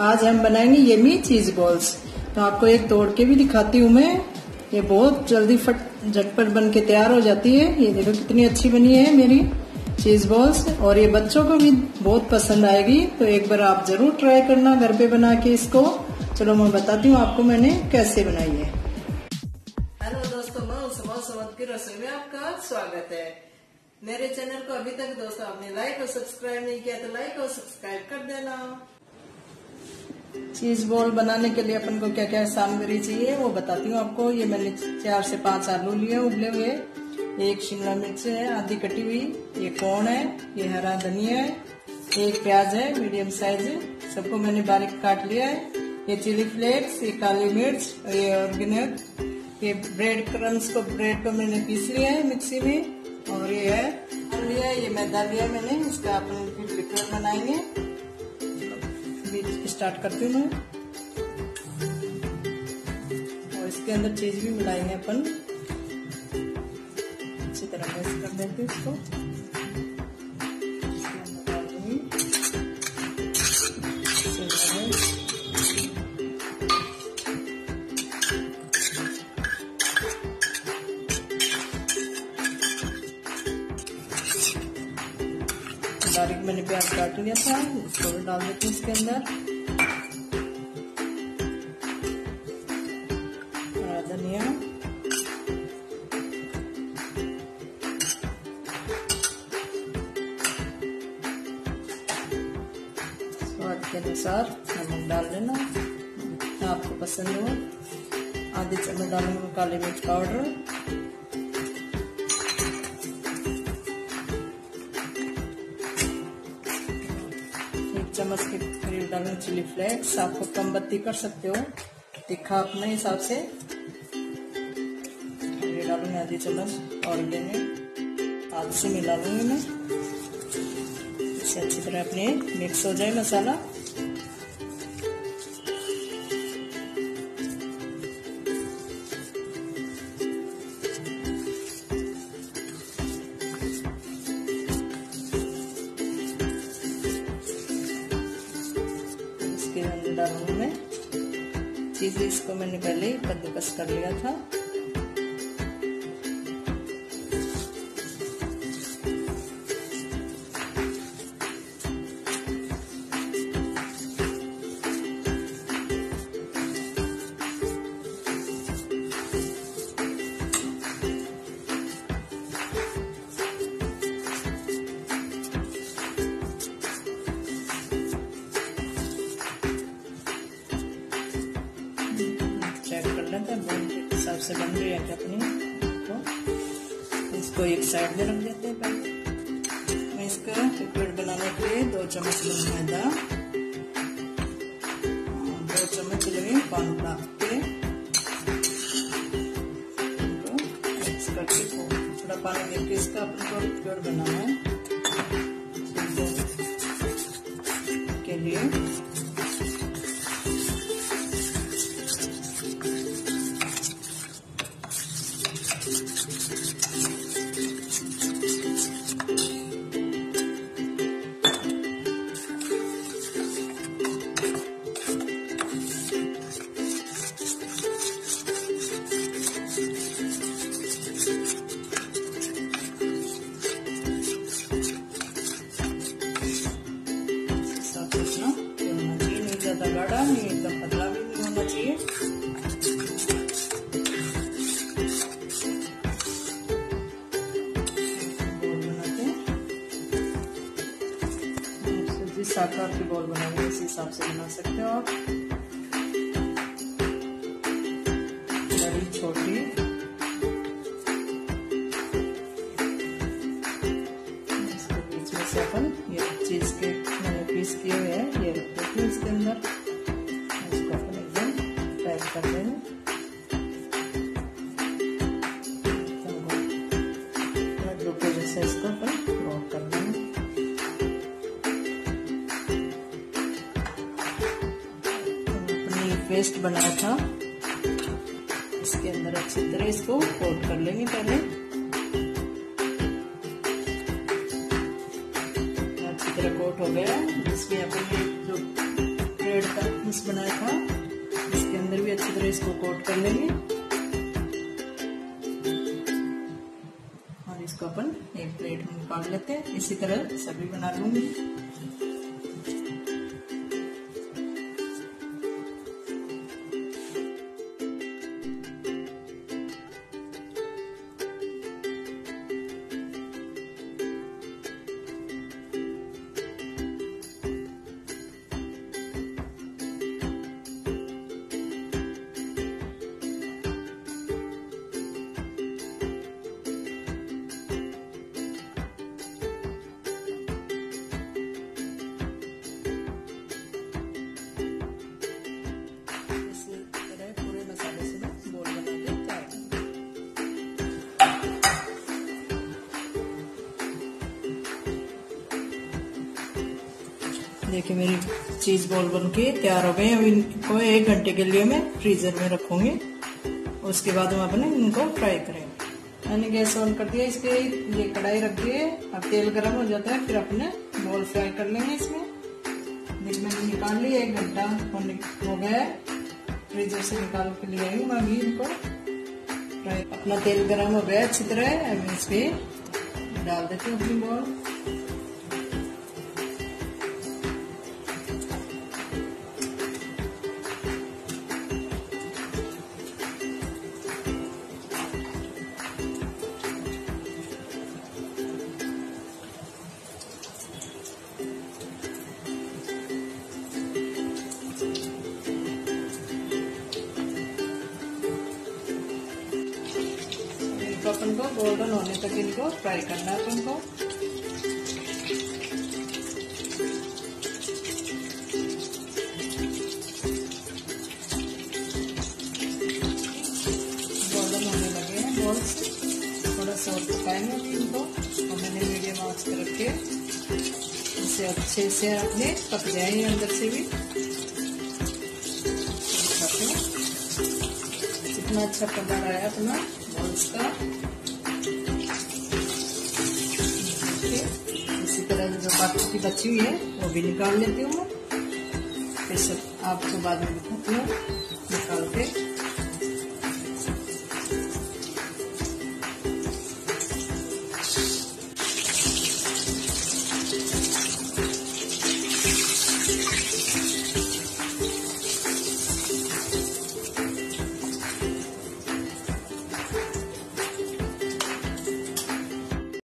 आज हम बनाएँगे येमी चीज़ बॉल्स। तो आपको एक तोड़ के भी दिखाती हूँ मैं। ये बहुत जल्दी फट, झटपट बन के तैयार हो जाती है। ये देखो कितनी अच्छी बनी है मेरी चीज़ बॉल्स। और ये बच्चों को भी बहुत पसंद आएगी। तो एक बार आप ज़रूर ट्राई करना घर पे बना के इसको। चलो मैं बताती हूँ आपको मैंने कैसे बनाई है। हेलो दोस्तों, मैं की रसोई में आपका स्वागत है। मेरे चैनल को अभी तक दोस्तों आपने लाइक और सब्सक्राइब नहीं किया तो लाइक और सब्सक्राइब कर देना। चीज़ बॉल बनाने के लिए अपन को क्या क्या सामग्री चाहिए, वो बताती हूँ आपको। ये मैंने चार से पाँच आलू लिए, उबले हुए। एक शिमला मिर्च है, आधी कटी हुई। ये कौन है, ये हरा धनिया है। एक प्याज है, मीडियम साइज़ सबको मैंने बारीक काट लिया है। ये चिली फ्लेक्स, ये काली मिर्च और ये ऑर्गेनिक। ये ब्रेड क्रम्स को, ब्रेड को मैंने पीस लिया है मिक्सी में। और ये है लिया ये मैदा लिया मैंने, इसका अपन फिर बनाएँगे। स्टार्ट करती हूँ। मैं और इसके अंदर चीज़ भी मिलाएँगे अपन। अच्छी तरह मिक्स कर देते इसको। प्याज काट लिया था इसको भी डाल देते हैं इसके अंदर। धनिया। स्वाद के अनुसार नमक डाल देना आपको पसंद हो। आधे चम्मच डालूँगा काली मिर्च पाउडर। एक चम्मच के करीब डालूँगा चिली फ्लेक्स आपको कम बत्ती कर सकते हो। तीखा अपने हिसाब से। डालूँगी आधी चम्मच और आध से मिला लूँगी मैं। इसे अच्छी तरह अपने मिक्स हो जाए मसाला। अंदर डालूँगी मैं। चीज़ इसको मैंने पहले ही कद्दूकस कर लिया था। हिसाब से बन रही है चटनी तो इसको एक साइड में रख देते हैं पहले। मैं इसका लिक्विड बनाने के लिए दो चम्मच मैदा। दो चम्मच लगे पान के थोड़ा पानी देके इसका अपन को लिक्विड बनाना है। के लिए जिस आकार की बॉल बनाएँगे, इस हिसाब से बना सकते हो आप। बड़ी, छोटी। इसके बीच में से अपन ये चीज़ के मैंने पीस किए हुए हैं, ये रख हैं इसके अंदर। इसको अपन एकदम पैक कर देंगे। पेस्ट बनाया था। इसके अंदर अच्छी तरह इसको कोट कर लेंगे पहले। अच्छी तरह कोट हो गया। इसमें अपने जो ब्रेड का पीस बनाया था, इसके अंदर भी अच्छी तरह इसको कोट कर लेंगे। और इसको अपन एक प्लेट में निकाल लेते हैं। इसी तरह सभी बना लूँगी। देखिए मेरी चीज़ बॉल बन के तैयार हो गए अब इनको एक घंटे के लिए मैं फ्रीजर में रखूँगी। उसके बाद हम अपने इनको फ्राई करेंगे। मैंने गैस ऑन कर दिया, इसके ये कढ़ाई रख दिए अब तेल गर्म हो जाता है, फिर अपने बॉल फ्राई कर लेंगे इसमें। देखिए मैंने निकाल लिया, एक घंटा हो गया फ्रीजर से निकाल के लिए आई मैं अभी इनको। फ्राई अपना तेल गर्म हो गया, अच्छी तरह अब इस पे डाल देती हूँ अपनी बॉल तो अपन को गोल्डन होने तक इनको फ्राई करना है अपन को गोल्डन होने लगे हैं बॉल्स थोड़ा सा और पकाएँगे अभी इनको। और मैंने मीडियम आँच पर रखे। इसे अच्छे से अपने पक जाएँगे अंदर से भी। इतना अच्छा कलर आया अपना। बॉल्स का इसी तरह जो बाकी बची हुई है, वो भी निकाल लेती हूँ मैं। फिर सब आपको बाद में दिखाती हूँ। निकाल के।